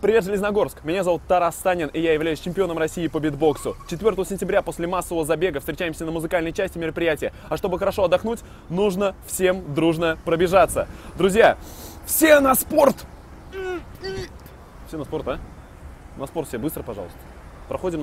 Привет, Железногорск! Меня зовут Тарас Санин, и я являюсь чемпионом России по битбоксу. 4 сентября после массового забега встречаемся на музыкальной части мероприятия. А чтобы хорошо отдохнуть, нужно всем дружно пробежаться. Друзья, все на спорт! Все на спорт, а? На спорт все быстро, пожалуйста. Проходим